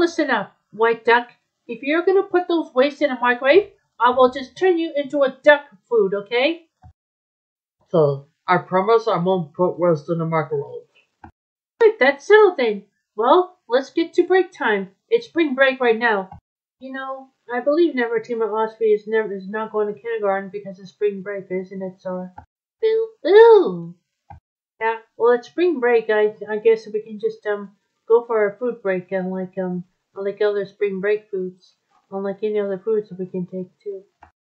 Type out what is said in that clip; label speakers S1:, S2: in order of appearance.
S1: listen up, white duck. If you're gonna put those wastes in a microwave, I will just turn you into a duck food, okay?
S2: So I promise I won't put waste in the microwave.
S1: Right, that's settled then. Well, let's get to break time. It's spring break right now. You know, I believe Nevertima Osby is never is not going to kindergarten because of spring break, isn't it, Sora? Boo boo. Yeah, well, it's spring break. I I guess we can just um go for a food break and like um like other spring break foods, unlike any other foods that we can take too.